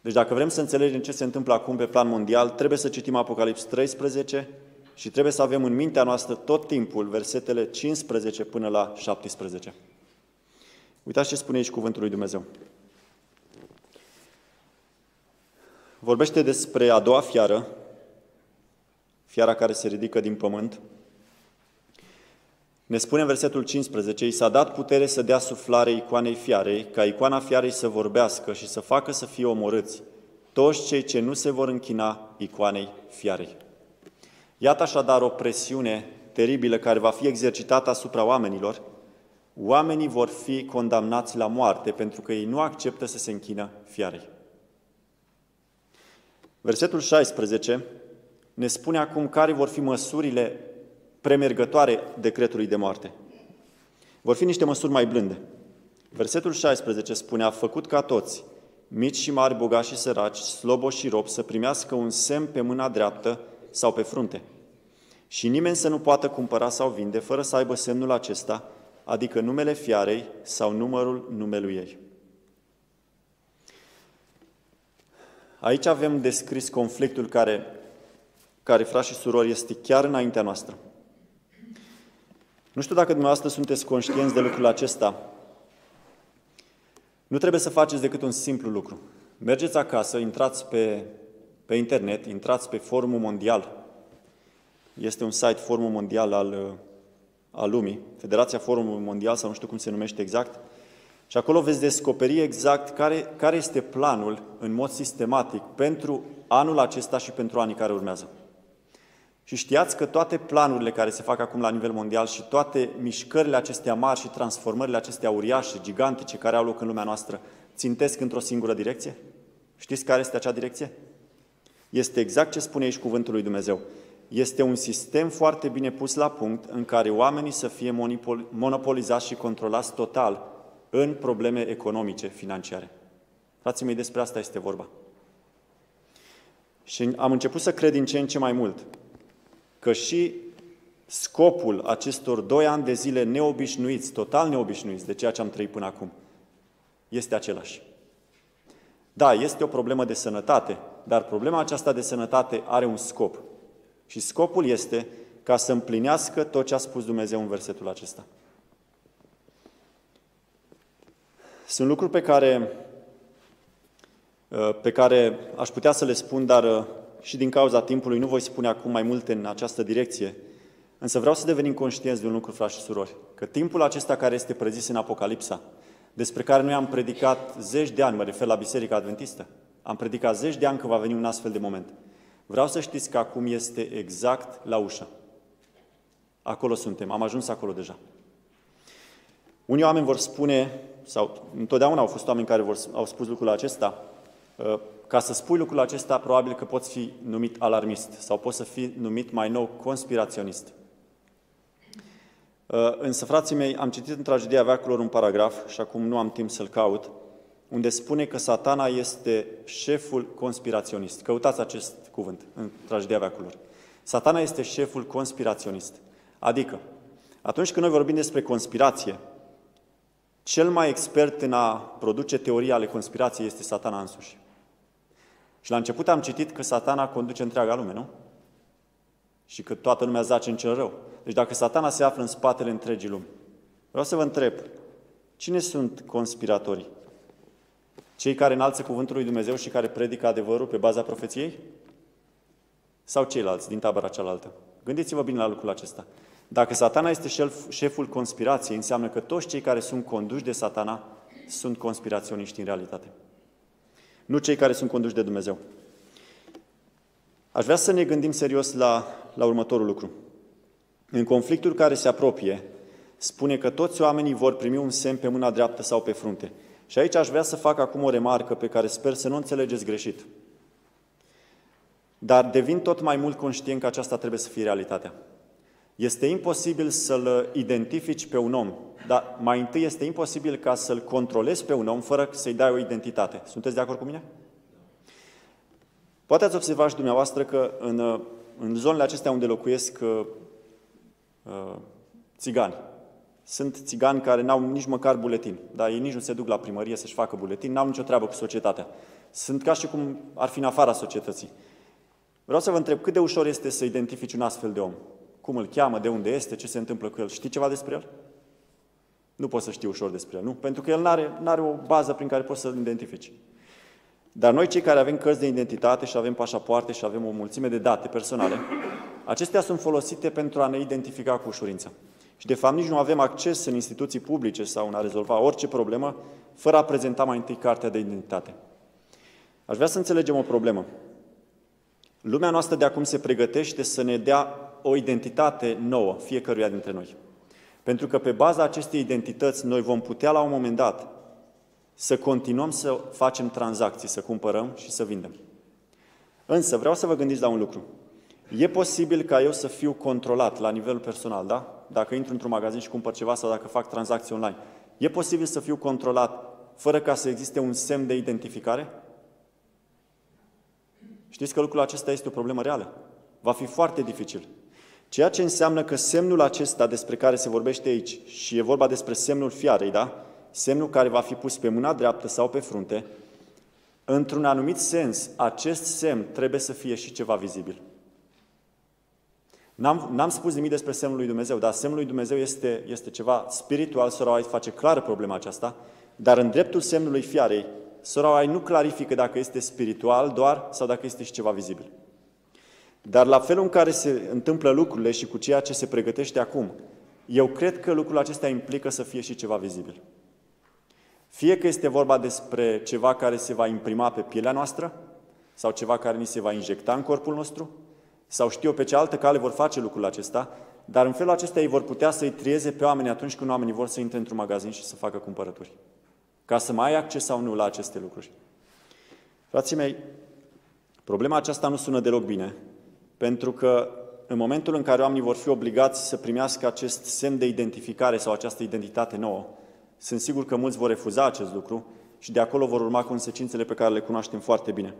Deci dacă vrem să înțelegem ce se întâmplă acum pe plan mondial, trebuie să citim Apocalips 13 și trebuie să avem în mintea noastră tot timpul versetele 15 până la 17. Uitați ce spune aici cuvântul lui Dumnezeu. Vorbește despre a doua fiară, fiara care se ridică din pământ, ne spune în versetul 15, i s-a dat putere să dea suflare icoanei fiarei, ca icoana fiarei să vorbească și să facă să fie omorâți toți cei ce nu se vor închina icoanei fiarei. Iată așadar o presiune teribilă care va fi exercitată asupra oamenilor. Oamenii vor fi condamnați la moarte pentru că ei nu acceptă să se închină fiarei. Versetul 16 ne spune acum care vor fi măsurile premergătoare decretului de moarte. Vor fi niște măsuri mai blânde. Versetul 16 spune, a făcut ca toți, mici și mari, bogați și săraci, sloboși și robi, să primească un semn pe mâna dreaptă sau pe frunte. Și nimeni să nu poată cumpăra sau vinde fără să aibă semnul acesta, adică numele fiarei sau numărul numelui ei. Aici avem descris conflictul care, care, frați și surori, este chiar înaintea noastră. Nu știu dacă dumneavoastră sunteți conștienți de lucrul acesta. Nu trebuie să faceți decât un simplu lucru. Mergeți acasă, intrați pe, pe internet, intrați pe Forumul Mondial. Este un site, Forumul Mondial al, al lumii, Federația Forumului Mondial, sau nu știu cum se numește exact, și acolo veți descoperi exact care, care este planul în mod sistematic pentru anul acesta și pentru anii care urmează. Și știați că toate planurile care se fac acum la nivel mondial și toate mișcările acestea mari și transformările acestea uriașe, gigantice, care au loc în lumea noastră, țintesc într-o singură direcție? Știți care este acea direcție? Este exact ce spune aici cuvântul lui Dumnezeu. Este un sistem foarte bine pus la punct în care oamenii să fie monopolizați și controlați total în probleme economice, financiare. Frații mei, despre asta este vorba. Și am început să cred din ce în ce mai mult că și scopul acestor doi ani de zile neobișnuiți, total neobișnuiți de ceea ce am trăit până acum, este același. Da, este o problemă de sănătate, dar problema aceasta de sănătate are un scop. Și scopul este ca să împlinească tot ce a spus Dumnezeu în versetul acesta. Sunt lucruri pe care, pe care aș putea să le spun, dar și din cauza timpului nu voi spune acum mai multe în această direcție, însă vreau să devenim conștienți de un lucru, frați și surori, că timpul acesta care este prezis în Apocalipsa, despre care noi am predicat zeci de ani, mă refer la Biserica Adventistă, am predicat zeci de ani că va veni un astfel de moment. Vreau să știți că acum este exact la ușă. Acolo suntem, am ajuns acolo deja. Unii oameni vor spune, sau întotdeauna au fost oameni care vor, au spus lucrul acesta, ă, ca să spui lucrul acesta, probabil că poți fi numit alarmist sau poți să fii numit mai nou conspiraționist. Ă, însă, frații mei, am citit în tragedia veacurilor un paragraf și acum nu am timp să-l caut, unde spune că satana este șeful conspiraționist. Căutați acest cuvânt în tragedia veacurilor. Satana este șeful conspiraționist. Adică, atunci când noi vorbim despre conspirație, cel mai expert în a produce teorii ale conspirației este satana însuși. Și la început am citit că satana conduce întreaga lume, nu? Și că toată lumea zace în cel rău. Deci dacă satana se află în spatele întregii lumi, vreau să vă întreb, cine sunt conspiratorii? Cei care înalță cuvântul lui Dumnezeu și care predică adevărul pe baza profeției? Sau ceilalți din tabăra cealaltă? Gândiți-vă bine la lucrul acesta. Dacă satana este șef, șeful conspirației, înseamnă că toți cei care sunt conduși de satana sunt conspiraționiști în realitate. Nu cei care sunt conduși de Dumnezeu. Aș vrea să ne gândim serios la, la următorul lucru. În conflictul care se apropie, spune că toți oamenii vor primi un semn pe mâna dreaptă sau pe frunte. Și aici aș vrea să fac acum o remarcă pe care sper să nu înțelegeți greșit. Dar devin tot mai mult conștient că aceasta trebuie să fie realitatea. Este imposibil să-l identifici pe un om, dar mai întâi este imposibil ca să-l controlezi pe un om fără să-i dai o identitate. Sunteți de acord cu mine? Poate ați observat și dumneavoastră că în, în zonele acestea unde locuiesc uh, uh, țigani, sunt țigani care n-au nici măcar buletin, dar ei nici nu se duc la primărie să-și facă buletin, n-au nicio treabă cu societatea. Sunt ca și cum ar fi în afara societății. Vreau să vă întreb cât de ușor este să identifici un astfel de om. Cum îl cheamă, de unde este, ce se întâmplă cu el. Știi ceva despre el? Nu poți să știi ușor despre el, nu? Pentru că el nu are o bază prin care poți să-l identifici. Dar noi, cei care avem cărți de identitate și avem pașapoarte și avem o mulțime de date personale, acestea sunt folosite pentru a ne identifica cu ușurință. Și de fapt nici nu avem acces în instituții publice sau în a rezolva orice problemă fără a prezenta mai întâi cartea de identitate. Aș vrea să înțelegem o problemă. Lumea noastră de acum se pregătește să ne dea o identitate nouă fiecăruia dintre noi. Pentru că pe baza acestei identități noi vom putea la un moment dat să continuăm să facem tranzacții, să cumpărăm și să vindem. Însă vreau să vă gândiți la un lucru. E posibil ca eu să fiu controlat la nivel personal, da? Dacă intru într-un magazin și cumpăr ceva sau dacă fac tranzacții online. E posibil să fiu controlat fără ca să existe un semn de identificare? Știți că lucrul acesta este o problemă reală. Va fi foarte dificil. Ceea ce înseamnă că semnul acesta despre care se vorbește aici, și e vorba despre semnul fiarei, da? Semnul care va fi pus pe mâna dreaptă sau pe frunte, într-un anumit sens, acest semn trebuie să fie și ceva vizibil. N-am, n-am spus nimic despre semnul lui Dumnezeu, dar semnul lui Dumnezeu este, este ceva spiritual, sora White face clară problema aceasta, dar în dreptul semnului fiarei, sora White nu clarifică dacă este spiritual doar sau dacă este și ceva vizibil. Dar la felul în care se întâmplă lucrurile și cu ceea ce se pregătește acum, eu cred că lucrul acesta implică să fie și ceva vizibil. Fie că este vorba despre ceva care se va imprima pe pielea noastră, sau ceva care ni se va injecta în corpul nostru, sau știu eu pe ce altă cale vor face lucrul acesta, dar în felul acesta ei vor putea să-i trieze pe oameni atunci când oamenii vor să intre într-un magazin și să facă cumpărături. Ca să mai ai acces sau nu la aceste lucruri. Frații mei, problema aceasta nu sună deloc bine, pentru că în momentul în care oamenii vor fi obligați să primească acest semn de identificare sau această identitate nouă, sunt sigur că mulți vor refuza acest lucru și de acolo vor urma consecințele pe care le cunoaștem foarte bine.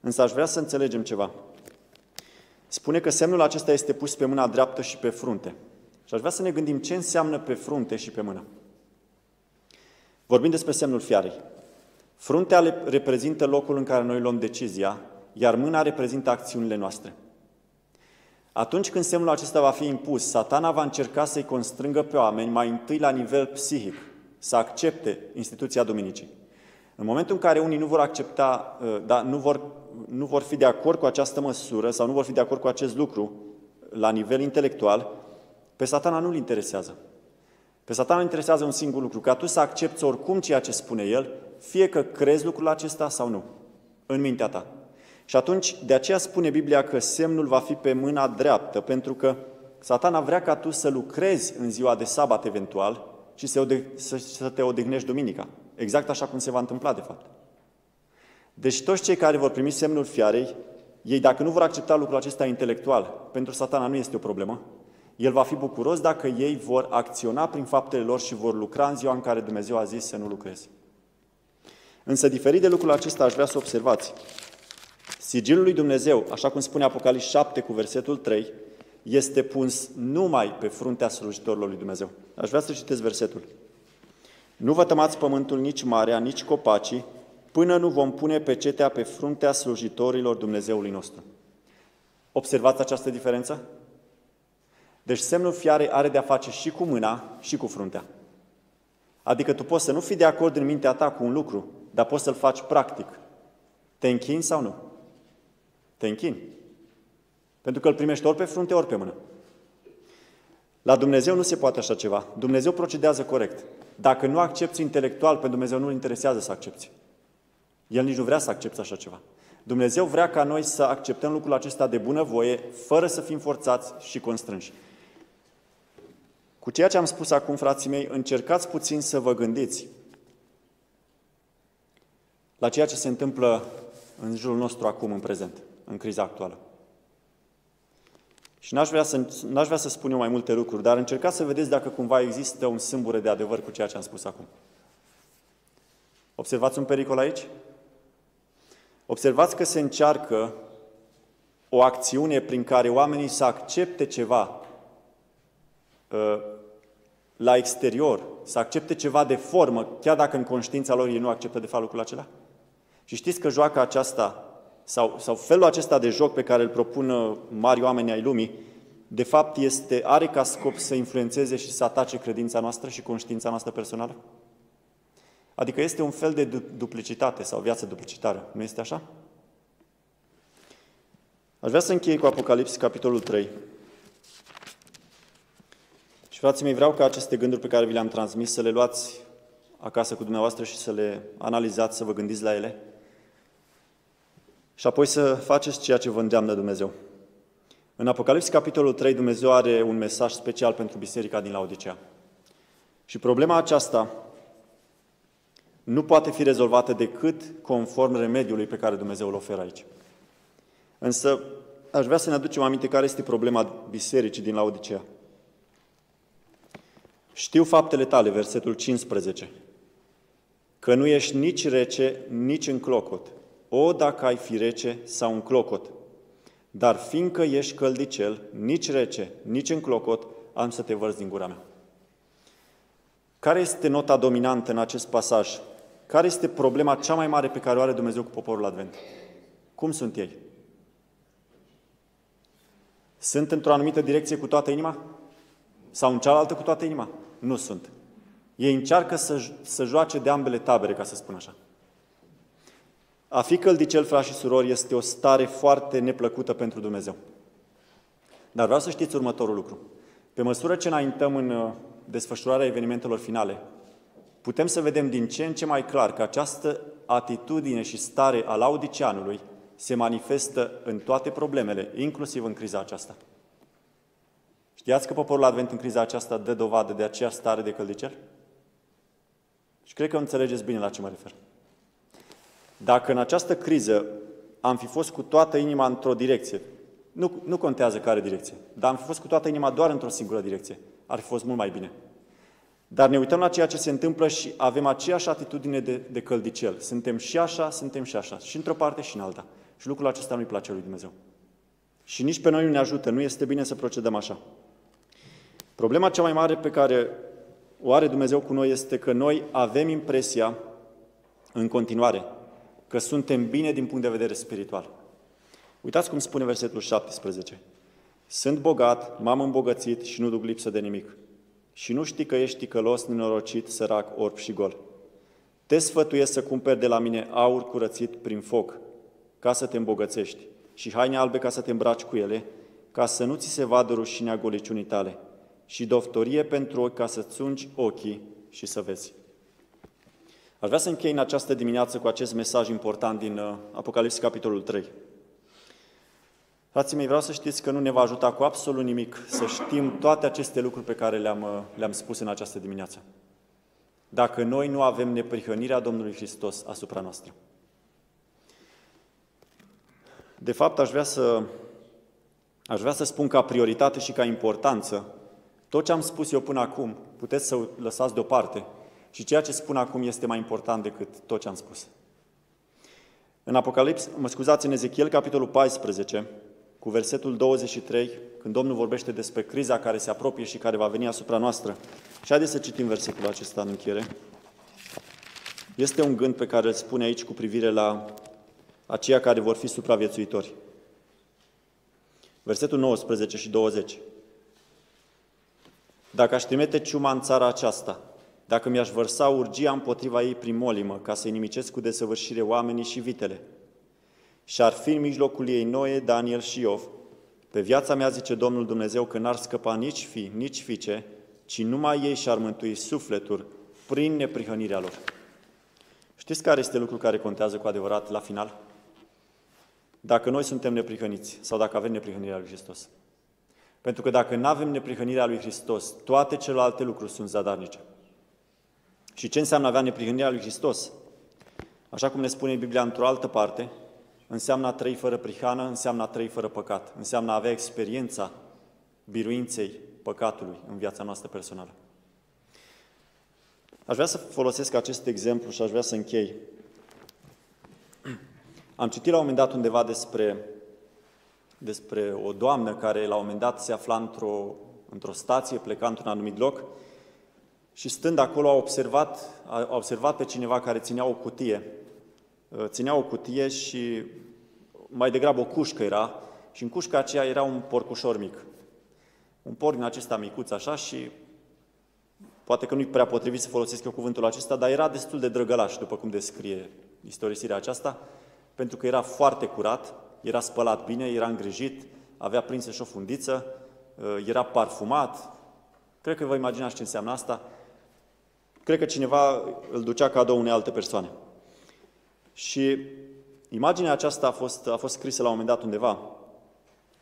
Însă aș vrea să înțelegem ceva. Spune că semnul acesta este pus pe mâna dreaptă și pe frunte. Și aș vrea să ne gândim ce înseamnă pe frunte și pe mână. Vorbim despre semnul fiarei. Fruntea reprezintă locul în care noi luăm decizia, iar mâna reprezintă acțiunile noastre. Atunci când semnul acesta va fi impus, satana va încerca să-i constrângă pe oameni mai întâi la nivel psihic, să accepte instituția Duminicii. În momentul în care unii nu vor accepta, uh, da, nu, vor, nu vor fi de acord cu această măsură sau nu vor fi de acord cu acest lucru la nivel intelectual, pe satana nu-l interesează. Pe satana îl interesează un singur lucru, ca tu să accepti oricum ceea ce spune el, fie că crezi lucrul acesta sau nu, în mintea ta. Și atunci, de aceea spune Biblia că semnul va fi pe mâna dreaptă, pentru că satana vrea ca tu să lucrezi în ziua de sabat eventual și să te odihnești duminica. Exact așa cum se va întâmpla, de fapt. Deci toți cei care vor primi semnul fiarei, ei dacă nu vor accepta lucrul acesta intelectual, pentru satana nu este o problemă, el va fi bucuros dacă ei vor acționa prin faptele lor și vor lucra în ziua în care Dumnezeu a zis să nu lucreze. Însă, diferit de lucrul acesta, aș vrea să observați. Sigilul lui Dumnezeu, așa cum spune Apocalipsa 7 cu versetul 3, este pus numai pe fruntea slujitorilor lui Dumnezeu. Aș vrea să citesc versetul. Nu vă tămați pământul nici marea, nici copacii, până nu vom pune pecetea pe fruntea slujitorilor Dumnezeului nostru. Observați această diferență? Deci semnul fiarei are de-a face și cu mâna și cu fruntea. Adică tu poți să nu fii de acord în mintea ta cu un lucru, dar poți să-l faci practic. Te închini sau nu? Te închini. Pentru că îl primești ori pe frunte, ori pe mână. La Dumnezeu nu se poate așa ceva. Dumnezeu procedează corect. Dacă nu accepti intelectual, pe Dumnezeu nu-L interesează să accepti. El nici nu vrea să accepte așa ceva. Dumnezeu vrea ca noi să acceptăm lucrul acesta de bunăvoie, fără să fim forțați și constrânși. Cu ceea ce am spus acum, frații mei, încercați puțin să vă gândiți la ceea ce se întâmplă în jurul nostru acum, în prezent, în criza actuală. Și n-aș vrea, să, n-aș vrea să spun eu mai multe lucruri, dar încercați să vedeți dacă cumva există un sâmbure de adevăr cu ceea ce am spus acum. Observați un pericol aici? Observați că se încearcă o acțiune prin care oamenii să accepte ceva uh, la exterior, să accepte ceva de formă, chiar dacă în conștiința lor ei nu acceptă de fapt lucrul acela? Și știți că joaca aceasta, sau, sau felul acesta de joc pe care îl propun uh, mari oameni ai lumii, de fapt este, are ca scop să influențeze și să atace credința noastră și conștiința noastră personală? Adică este un fel de duplicitate sau viață duplicitară, nu este așa? Aș vrea să închei cu Apocalipsi, capitolul 3. Și frații mei, vreau ca aceste gânduri pe care vi le-am transmis să le luați acasă cu dumneavoastră și să le analizați, să vă gândiți la ele. Și apoi să faceți ceea ce vă îndeamnă Dumnezeu. În Apocalipsi, capitolul 3, Dumnezeu are un mesaj special pentru biserica din Laodicea. Și problema aceasta nu poate fi rezolvată decât conform remediului pe care Dumnezeu îl oferă aici. Însă, aș vrea să ne aducem aminte care este problema bisericii din Laodicea. Știu faptele tale, versetul 15, că nu ești nici rece, nici în clocot. O, dacă ai fi rece sau în clocot. Dar fiindcă ești căldicel, nici rece, nici în clocot, am să te vărzi din gura mea. Care este nota dominantă în acest pasaj? Care este problema cea mai mare pe care o are Dumnezeu cu poporul Advent? Cum sunt ei? Sunt într-o anumită direcție cu toată inima? Sau în cealaltă cu toată inima? Nu sunt. Ei încearcă să, să joace de ambele tabere, ca să spun așa. A fi căldicel, frați și surori, este o stare foarte neplăcută pentru Dumnezeu. Dar vreau să știți următorul lucru. Pe măsură ce înaintăm în uh, desfășurarea evenimentelor finale, putem să vedem din ce în ce mai clar că această atitudine și stare al audicianului se manifestă în toate problemele, inclusiv în criza aceasta. Știați că poporul Advent în criza aceasta dă dovadă de aceeași stare de căldicel? Și cred că înțelegeți bine la ce mă refer. Dacă în această criză am fi fost cu toată inima într-o direcție, nu, nu contează care direcție, dar am fi fost cu toată inima doar într-o singură direcție, ar fi fost mult mai bine. Dar ne uităm la ceea ce se întâmplă și avem aceeași atitudine de, de căldicel. Suntem și așa, suntem și așa, și într-o parte și în alta. Și lucrul acesta nu-i place lui Dumnezeu. Și nici pe noi nu ne ajută, nu este bine să procedăm așa. Problema cea mai mare pe care o are Dumnezeu cu noi este că noi avem impresia, în continuare, că suntem bine din punct de vedere spiritual. Uitați cum spune versetul 17. Sunt bogat, m-am îmbogățit și nu duc lipsă de nimic. Și nu știi că ești ticălos, nenorocit, sărac, orb și gol. Te sfătuiesc să cumperi de la mine aur curățit prin foc, ca să te îmbogățești, și haine albe ca să te îmbraci cu ele, ca să nu ți se vadă rușinea goliciunii tale, și doftorie pentru ochi ca să-ți țungi ochii și să vezi. Aș vrea să închei în această dimineață cu acest mesaj important din uh, Apocalipsa, capitolul 3. Frații mei, vreau să știți că nu ne va ajuta cu absolut nimic să știm toate aceste lucruri pe care le-am, uh, le-am spus în această dimineață. Dacă noi nu avem neprihănirea Domnului Hristos asupra noastră. De fapt, aș vrea să, aș vrea să spun ca prioritate și ca importanță tot ce am spus eu până acum, puteți să lăsați deoparte și ceea ce spun acum este mai important decât tot ce am spus. În Apocalips, mă scuzați, în Ezechiel, capitolul 14, cu versetul 23, când Domnul vorbește despre criza care se apropie și care va veni asupra noastră. Și haideți să citim versetul acesta în încheiere. Este un gând pe care îl spune aici cu privire la aceia care vor fi supraviețuitori. Versetul 19 și 20. Dacă aș trimite ciuma în țara aceasta, dacă mi-aș vărsa urgia împotriva ei prin molimă, ca să-i nimicesc cu desăvârșire oamenii și vitele, și ar fi în mijlocul ei Noe, Daniel și Iov, pe viața mea, zice Domnul Dumnezeu, că n-ar scăpa nici fi, nici fiice, ci numai ei și-ar mântui sufletul prin neprihănirea lor. Știți care este lucrul care contează cu adevărat la final? Dacă noi suntem neprihăniți sau dacă avem neprihănirea lui Hristos. Pentru că dacă nu avem neprihănirea lui Hristos, toate celelalte lucruri sunt zadarnice. Și ce înseamnă avea neprihănirea lui Hristos? Așa cum ne spune Biblia într-o altă parte, înseamnă a trăi fără prihană, înseamnă a trăi fără păcat, înseamnă a avea experiența biruinței păcatului în viața noastră personală. Aș vrea să folosesc acest exemplu și aș vrea să închei. Am citit la un moment dat undeva despre, despre o doamnă care la un moment dat se afla într-o, într-o stație, pleca într-un anumit loc și stând acolo a observat, a observat pe cineva care ținea o cutie Uh, ținea o cutie și mai degrabă o cușcă era și în cușca aceea era un porcușor mic. Un porc din acesta micuț așa și poate că nu-i prea potrivit să folosesc eu cuvântul acesta, dar era destul de drăgălaș, după cum descrie istorisirea aceasta, pentru că era foarte curat, era spălat bine, era îngrijit, avea prinsă și o fundiță, uh, era parfumat. Cred că vă imaginați ce înseamnă asta. Cred că cineva îl ducea cadou unei alte persoane. Și imaginea aceasta a fost, a fost scrisă la un moment dat undeva.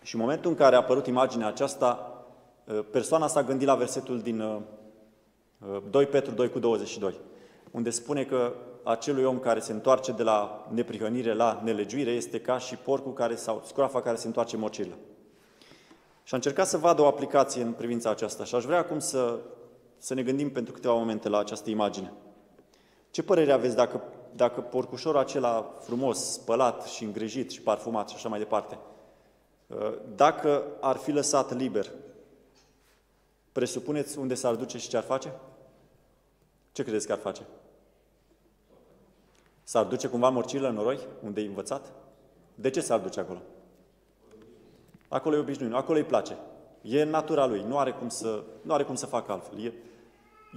Și în momentul în care a apărut imaginea aceasta, ă, persoana s-a gândit la versetul din 2 ă, Petru 2 cu 22, unde spune că acelui om care se întoarce de la neprihănire la nelegiuire este ca și porcul care, sau scroafa care se întoarce mocilă. Și a încercat să vadă o aplicație în privința aceasta și aș vrea acum să, să ne gândim pentru câteva momente la această imagine. Ce părere aveți dacă dacă porcușorul acela frumos, spălat și îngrijit și parfumat și așa mai departe, uh, dacă ar fi lăsat liber, presupuneți unde s-ar duce și ce ar face? Ce credeți că ar face? S-ar duce cumva morcilă în noroi, unde e învățat? De ce s-ar duce acolo? Acolo e obișnuit, acolo îi place. E natura lui, nu are cum să, nu are cum să facă altfel. E,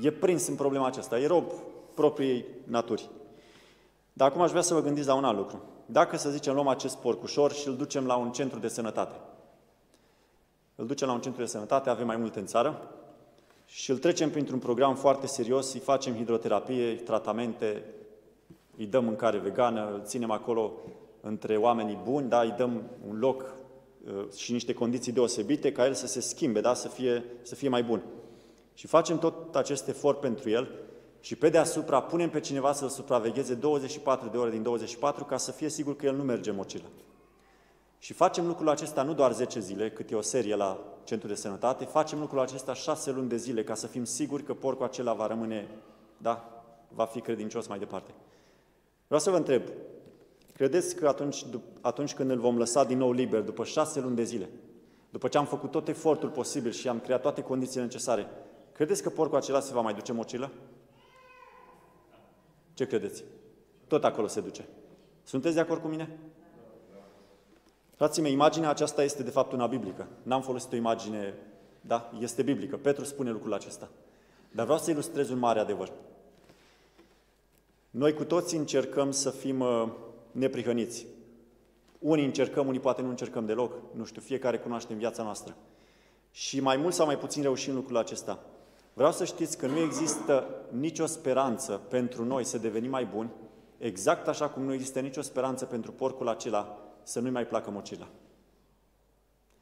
e prins în problema aceasta, e rob propriei naturi. Dar acum aș vrea să vă gândiți la un alt lucru. Dacă, să zicem, luăm acest porcușor și îl ducem la un centru de sănătate, îl ducem la un centru de sănătate, avem mai multe în țară, și îl trecem printr-un program foarte serios, îi facem hidroterapie, tratamente, îi dăm mâncare vegană, îl ținem acolo între oamenii buni, da, îi dăm un loc uh, și niște condiții deosebite ca el să se schimbe, da, să fie, să fie mai bun. Și facem tot acest efort pentru el Și pe deasupra punem pe cineva să-l supravegheze 24 de ore din 24 ca să fie sigur că el nu merge mocilă. Și facem lucrul acesta nu doar 10 zile, cât e o serie la Centrul de Sănătate, facem lucrul acesta 6 luni de zile ca să fim siguri că porcul acela va rămâne, da, va fi credincios mai departe. Vreau să vă întreb, credeți că atunci, atunci când îl vom lăsa din nou liber, după 6 luni de zile, după ce am făcut tot efortul posibil și am creat toate condițiile necesare, credeți că porcul acela se va mai duce mocilă? Ce credeți? Tot acolo se duce. Sunteți de acord cu mine? Frații mei, imaginea aceasta este de fapt una biblică. N-am folosit o imagine, da, este biblică. Petru spune lucrul acesta. Dar vreau să ilustrez un mare adevăr. Noi cu toții încercăm să fim uh, neprihăniți. Unii încercăm, unii poate nu încercăm deloc. Nu știu, fiecare cunoaște în viața noastră. Și mai mult sau mai puțin reușim lucrul acesta. Vreau să știți că nu există nicio speranță pentru noi să devenim mai buni, exact așa cum nu există nicio speranță pentru porcul acela să nu-i mai placă mocila.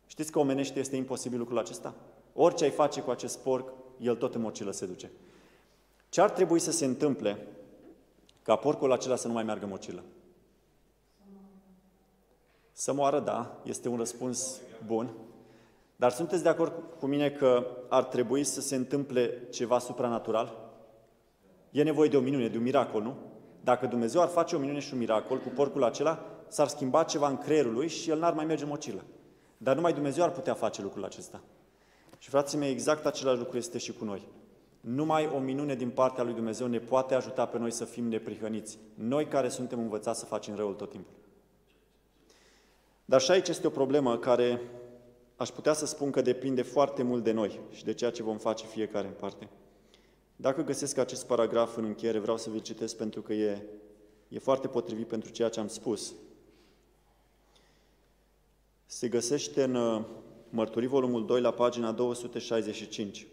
Știți că omenește este imposibil lucrul acesta? Orice ai face cu acest porc, el tot în mocilă se duce. Ce ar trebui să se întâmple ca porcul acela să nu mai meargă mocilă? Să moară, da, este un răspuns bun. Dar sunteți de acord cu mine că ar trebui să se întâmple ceva supranatural? E nevoie de o minune, de un miracol, nu? Dacă Dumnezeu ar face o minune și un miracol cu porcul acela, s-ar schimba ceva în creierul lui și el n-ar mai merge mocilă. Dar numai Dumnezeu ar putea face lucrul acesta. Și frații mei, exact același lucru este și cu noi. Numai o minune din partea lui Dumnezeu ne poate ajuta pe noi să fim neprihăniți. Noi care suntem învățați să facem răul tot timpul. Dar și aici este o problemă care aș putea să spun că depinde foarte mult de noi și de ceea ce vom face fiecare în parte. Dacă găsesc acest paragraf în încheiere, vreau să vi citesc pentru că e, e foarte potrivit pentru ceea ce am spus. Se găsește în uh, Mărturii, volumul 2, la pagina 265.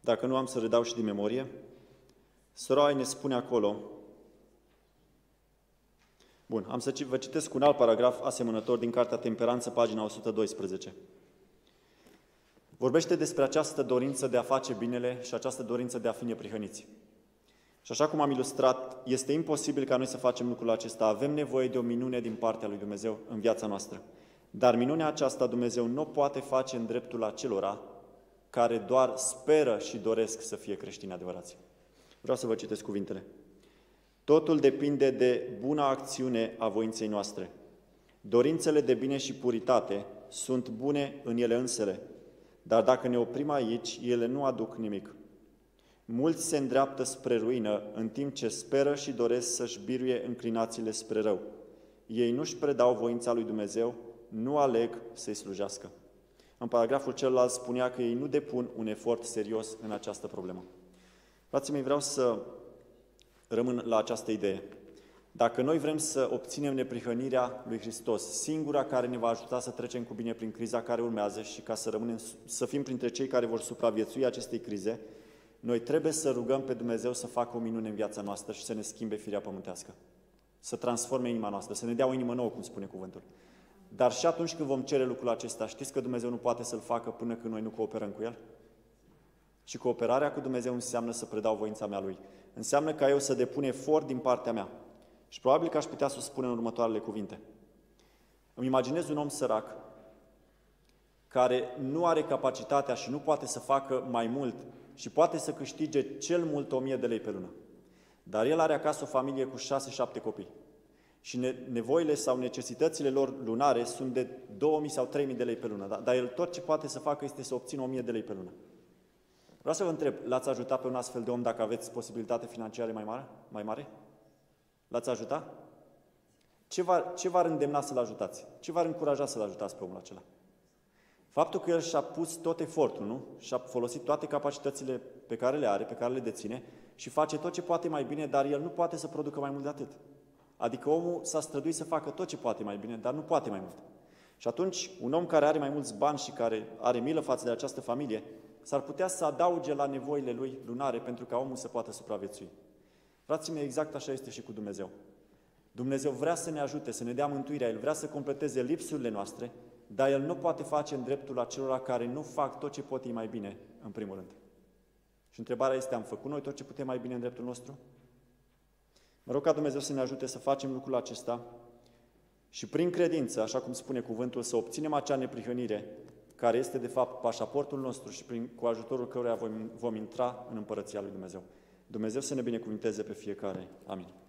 Dacă nu am să redau și din memorie, Sorai ne spune acolo, Bun, am să vă citesc un alt paragraf asemănător din Cartea Temperanță, pagina 112. Vorbește despre această dorință de a face binele și această dorință de a fi neprihăniți. Și așa cum am ilustrat, este imposibil ca noi să facem lucrul acesta. Avem nevoie de o minune din partea lui Dumnezeu în viața noastră. Dar minunea aceasta Dumnezeu nu poate face în dreptul acelora care doar speră și doresc să fie creștini adevărați. Vreau să vă citesc cuvintele. Totul depinde de buna acțiune a voinței noastre. Dorințele de bine și puritate sunt bune în ele însele, dar dacă ne oprim aici, ele nu aduc nimic. Mulți se îndreaptă spre ruină, în timp ce speră și doresc să-și biruie înclinațiile spre rău. Ei nu-și predau voința lui Dumnezeu, nu aleg să-i slujească. În paragraful celălalt spunea că ei nu depun un efort serios în această problemă. Frații mei, vreau să rămân la această idee. Dacă noi vrem să obținem neprihănirea lui Hristos, singura care ne va ajuta să trecem cu bine prin criza care urmează și ca să rămânem, să fim printre cei care vor supraviețui acestei crize, noi trebuie să rugăm pe Dumnezeu să facă o minune în viața noastră și să ne schimbe firea pământească. Să transforme inima noastră, să ne dea o inimă nouă, cum spune cuvântul. Dar și atunci când vom cere lucrul acesta, știți că Dumnezeu nu poate să-l facă până când noi nu cooperăm cu El? Și cooperarea cu Dumnezeu înseamnă să predau voința mea Lui. Înseamnă ca eu să depun efort din partea mea. Și probabil că aș putea să o spun în următoarele cuvinte. Îmi imaginez un om sărac care nu are capacitatea și nu poate să facă mai mult și poate să câștige cel mult 1000 de lei pe lună. Dar el are acasă o familie cu 6-7 copii. Și nevoile sau necesitățile lor lunare sunt de 2000 sau 3000 de lei pe lună. Dar el tot ce poate să facă este să obțină 1000 de lei pe lună. Vreau să vă întreb, l-ați ajutat pe un astfel de om dacă aveți posibilitate financiară mai mare? Mai mare? L-ați ajutat? Ce v-ar, ce v-ar îndemna să-l ajutați? Ce v-ar încuraja să-l ajutați pe omul acela? Faptul că el și-a pus tot efortul, nu? Și-a folosit toate capacitățile pe care le are, pe care le deține și face tot ce poate mai bine, dar el nu poate să producă mai mult de atât. Adică omul s-a străduit să facă tot ce poate mai bine, dar nu poate mai mult. Și atunci, un om care are mai mulți bani și care are milă față de această familie, s-ar putea să adauge la nevoile lui lunare pentru ca omul să poată supraviețui. Frații mei, exact așa este și cu Dumnezeu. Dumnezeu vrea să ne ajute, să ne dea mântuirea, El vrea să completeze lipsurile noastre, dar El nu poate face în dreptul acelora care nu fac tot ce pot ei mai bine, în primul rând. Și întrebarea este, am făcut noi tot ce putem mai bine în dreptul nostru? Mă rog ca Dumnezeu să ne ajute să facem lucrul acesta și prin credință, așa cum spune cuvântul, să obținem acea neprihănire care este de fapt pașaportul nostru și prin, cu ajutorul căruia vom, vom intra în Împărăția Lui Dumnezeu. Dumnezeu să ne binecuvinteze pe fiecare. Amin.